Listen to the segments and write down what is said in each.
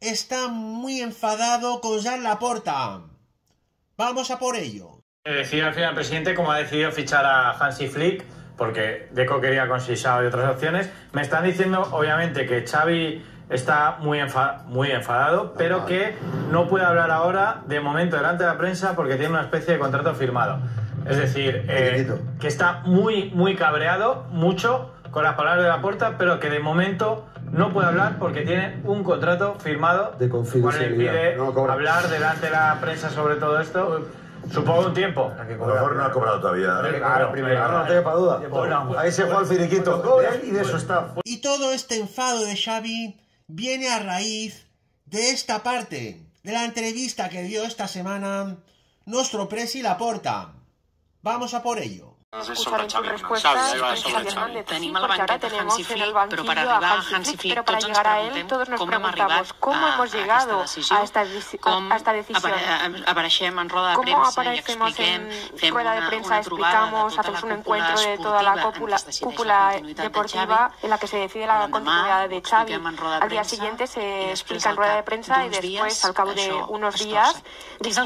está muy enfadado con Jan Laporta. Vamos a por ello. Decir al final el presidente cómo ha decidido fichar a Hansi Flick, porque Deco quería con Sisao y otras opciones. Me están diciendo, obviamente, que Xavi está muy, enfa muy enfadado, pero que no puede hablar ahora de momento delante de la prensa porque tiene una especie de contrato firmado. Es decir, eh, que está muy, muy cabreado, mucho, con las palabras de la puerta, pero que de momento no puede hablar porque tiene un contrato firmado de confidencialidad. No hablar delante de la prensa sobre todo esto. Supongo un tiempo. A lo mejor no ha cobrado todavía. ¿eh? Claro, primero. No, te duda. Ahí se fue el finiquito. Y de eso está. Y todo este enfado de Xavi viene a raíz de esta parte de la entrevista que dio esta semana nuestro presi Laporta. Vamos a por ello. Escuchar en tus respuestas Xavi Hernández. Sí, porque ahora tenemos en el banquillo a Hansi Flick, pero para llegar a él todos nos preguntamos cómo hemos llegado a esta, a esta decisión. ¿Cómo aparecemos en rueda de prensa, explicamos, hacemos un encuentro de toda la cúpula, cúpula deportiva en la que se decide la continuidad de Xavi? Al día siguiente se explica en rueda de prensa y después, al cabo de unos días...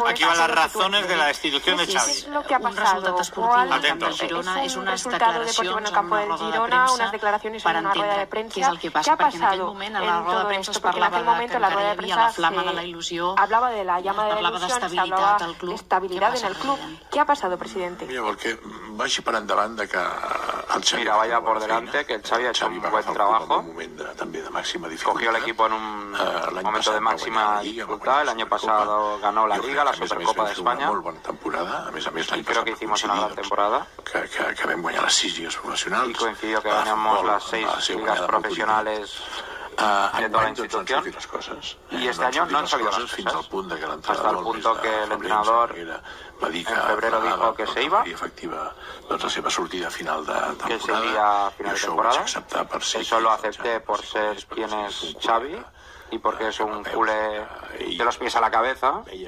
Aquí van las razones de la destitución de Xavi. ¿Qué es lo que ha pasado? ¿Cuál Atentos. Girona és un resultado deportivo en el campo del Girona, unas declaraciones en una rueda de prensa. ¿Qué ha pasado en todo esto? Porque en aquel momento la rueda de prensa se hablaba de la llama de la ilusión, se hablaba de estabilidad en el club. ¿Qué ha pasado, presidente? Mira, porque vaya para endavant de que el Xavi Mira, vaya por delante que el Xavi ha hecho un buen trabajo. Cogió el equipo en un momento de máxima dificultad. El año pasado ganó la Liga, la Supercopa de España. Y creo que hicimos una gran temporada. Que, que, que vam guanyar les sis lligues professionals. Y coincidió que ganamos las seis ligas profesionales Uh, de la institución les coses. y este año no han salido las fins cosas al punt de que hasta el punto que el entrenador va dir que en febrero dijo que se iba i efectiva doncs la seva sortida a final de temporada que se iría a final de i això ho temporada vaig acceptar per ser eso lo acepté por ser quien es Xavi y porque es un culé de los pies a la cabeza y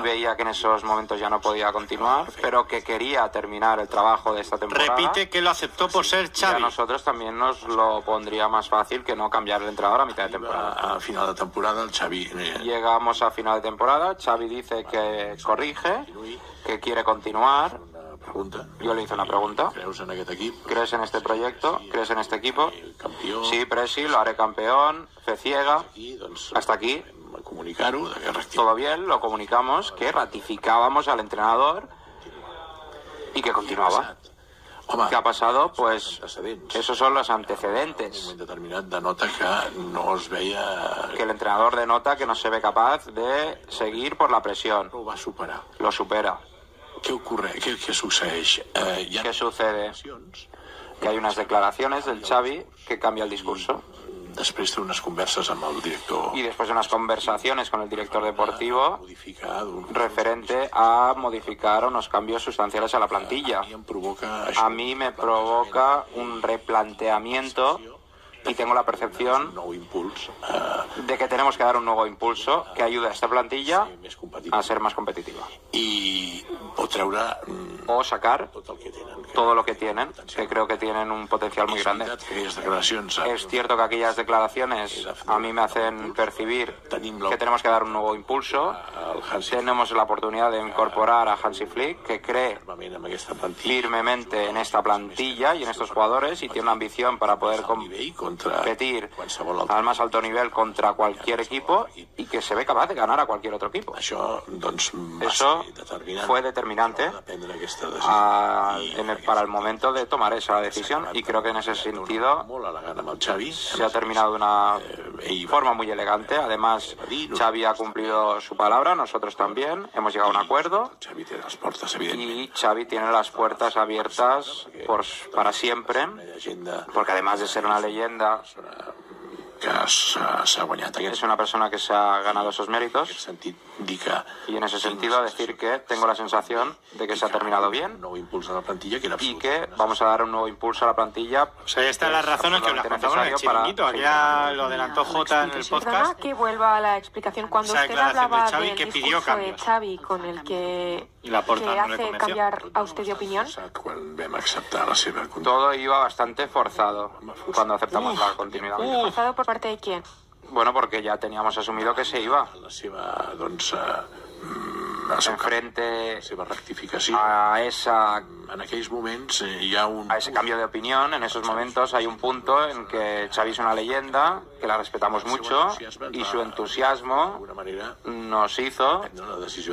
veía que en esos momentos ya no podía continuar, pero que quería terminar el trabajo de esta temporada. Repite que lo aceptó por ser Y a Xavi. nosotros también nos lo pondría más fácil que no cambiar el entrenador a mitad de temporada. a final de temporada el Xavi eh, Llegamos a final de temporada, Xavi dice que corrige, que quiere continuar. Pregunta Yo le hice una pregunta. ¿Crees en este proyecto? ¿Crees en este equipo? Sí, Presi, lo haré campeón, fe ciega. Hasta aquí, todo bien, lo comunicamos, que ratificábamos al entrenador y que continuaba. ¿Qué ha pasado? Pues esos son los antecedentes. que el entrenador denota que no se ve capaz de seguir por la presión. Lo supera. Què ocorre què, què succeeix eh, ¿Qué sucede? Que hay unas declaraciones del Xavi que cambia el discurso. després té unes converses amb el director Y después de unas conversaciones con el director deportivo referente a modificar unos cambios sustanciales a la plantilla. a mí me provoca un replanteamiento y tengo la percepción eh, de que tenemos que dar un nuevo impulso que ayude a esta plantilla a ser más competitiva. pot treure mm, O sacar. tot el que todo lo que tienen, que creo que tienen un potencial muy grande. Es cierto que aquellas declaraciones a mí me hacen percibir que tenemos que dar un nuevo impulso. Tenemos la oportunidad de incorporar a Hansi Flick, que cree firmemente en esta plantilla y en estos jugadores y tiene una ambición para poder competir al más alto nivel contra cualquier equipo y que se ve capaz de ganar a cualquier otro equipo. Eso determinant fue determinante en el- para el momento de tomar esa decisión y creo que en ese sentido se ha terminado de una forma muy elegante. Además, Xavi ha cumplido su palabra, nosotros también. Hemos llegado a un acuerdo y Xavi tiene las puertas abiertas por, para siempre, porque además de ser una leyenda Es una persona que se ha ganado esos méritos y en ese sentido decir que tengo la sensación de que se ha terminado bien y que vamos a dar un nuevo impulso a la plantilla. O sea, están las razones que las contamos en el chiringuito. Aquí lo adelantó Jota en el podcast. que vuelva a la explicación. Cuando usted hablaba del discurso de Xavi con el que, que hace cambiar a usted de opinión. Todo iba bastante forzado cuando aceptamos la continuidad. ¿Forzado por parte de quién? Bueno, porque ya teníamos asumido que se iba. Enfrente a esa en aquells moments eh, hi ha un... A ese cambio de opinión, en esos momentos hay un punto en que Xavi es una leyenda, que la respetamos mucho, y su entusiasmo nos hizo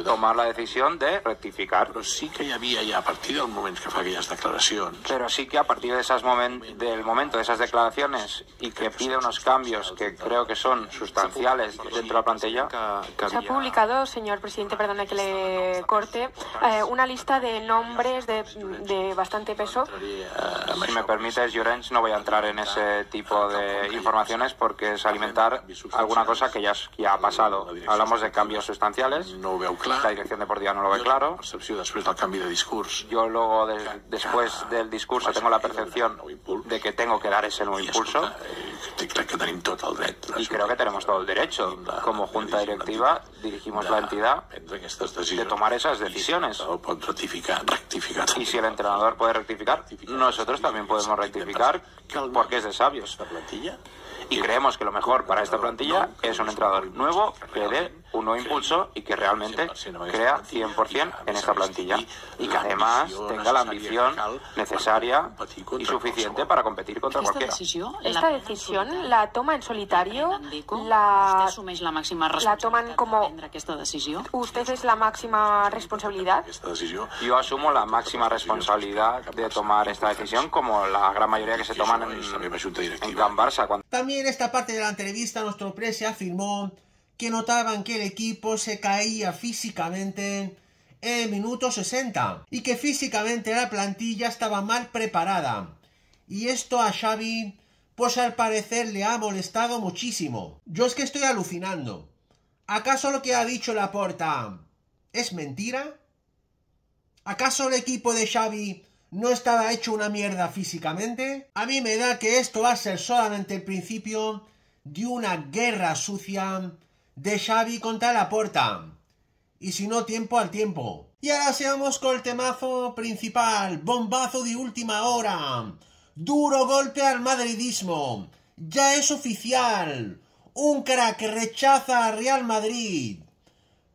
tomar la decisión de rectificar. Però sí que hi havia ja, a partir del moment que fa aquelles declaracions... Pero sí que a partir de esas moment, del momento de esas declaraciones y que pide unos cambios que creo que son sustanciales dentro de la plantilla... Se ha publicado, señor presidente, perdona que le corte, eh, una lista de nombres de de bastante peso. Si me permites, Llorens, no voy a entrar en ese tipo de informaciones porque es alimentar alguna cosa que ya, ya ha pasado. Hablamos de cambios sustanciales. La dirección deportiva no lo ve claro. Yo luego, después del discurso, tengo la percepción de que tengo que dar ese nuevo impulso. Y creo que tenemos todo el derecho. Como junta directiva, dirigimos la entidad de tomar esas decisiones. Y si el entrenador puede rectificar, nosotros también podemos rectificar porque es de sabios. Y creemos que lo mejor para esta plantilla es un entrenador nuevo que dé un nuevo impulso y que realmente crea 100% en esta plantilla y que además tenga la ambición necesaria y suficiente para competir contra cualquiera. Esta decisión la toma en solitario, la, la toman como usted es la máxima responsabilidad. Yo asumo la máxima responsabilidad de tomar esta decisión como la gran mayoría que se toman en, en Can Barça. También en esta parte de la entrevista nuestro presi afirmó que notaban que el equipo se caía físicamente en el minuto 60 y que físicamente la plantilla estaba mal preparada. Y esto a Xavi, pues al parecer le ha molestado muchísimo. Yo es que estoy alucinando. ¿Acaso lo que ha dicho Laporta es mentira? ¿Acaso el equipo de Xavi no estaba hecho una mierda físicamente? A mí me da que esto va a ser solamente el principio de una guerra sucia de Xavi contra la puerta. Y si no, tiempo al tiempo. Y ahora seamos con el temazo principal. Bombazo de última hora. Duro golpe al madridismo. Ya es oficial. Un crack rechaza a Real Madrid.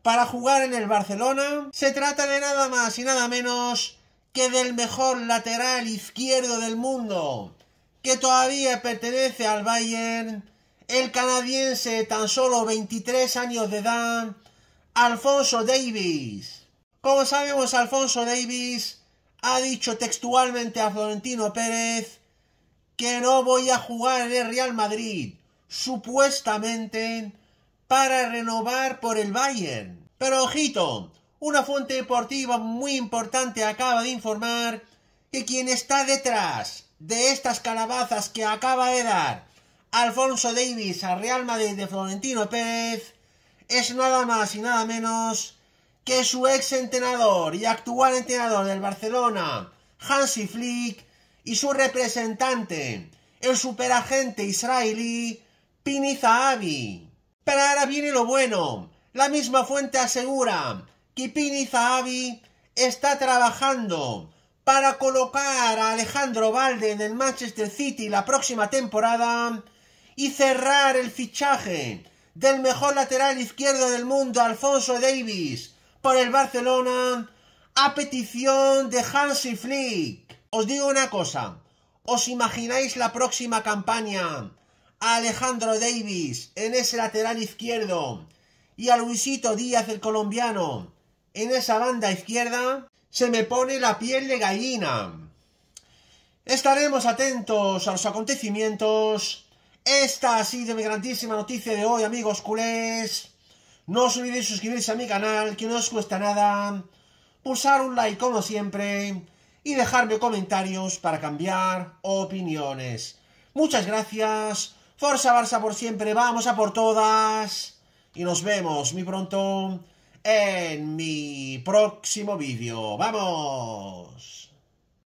Para jugar en el Barcelona se trata de nada más y nada menos que del mejor lateral izquierdo del mundo, que todavía pertenece al Bayern el canadiense tan solo 23 años de edad, Alfonso Davis. Como sabemos, Alfonso Davis ha dicho textualmente a Florentino Pérez que no voy a jugar en el Real Madrid, supuestamente para renovar por el Bayern. Pero ojito, una fuente deportiva muy importante acaba de informar que quien está detrás de estas calabazas que acaba de dar Alfonso Davis al Real Madrid de Florentino Pérez es nada más y nada menos que su ex entrenador y actual entrenador del Barcelona, Hansi Flick, y su representante, el superagente israelí Pini. Pero ahora viene lo bueno. La misma fuente asegura que Pini Zahavi está trabajando para colocar a Alejandro Valde en el Manchester City la próxima temporada y cerrar el fichaje del mejor lateral izquierdo del mundo, Alfonso Davis, por el Barcelona, a petición de Hansi Flick. Os digo una cosa, ¿os imagináis la próxima campaña Alejandro Davis en ese lateral izquierdo y a Luisito Díaz el colombiano en esa banda izquierda? Se me pone la piel de gallina. Estaremos atentos a los acontecimientos esta ha sido mi grandísima noticia de hoy, amigos culés. No os olvidéis suscribirse a mi canal, que no os cuesta nada. Pulsar un like como siempre. Y dejarme comentarios para cambiar opiniones. Muchas gracias. Forza Barça por siempre, vamos a por todas. Y nos vemos muy pronto en mi próximo vídeo. ¡Vamos!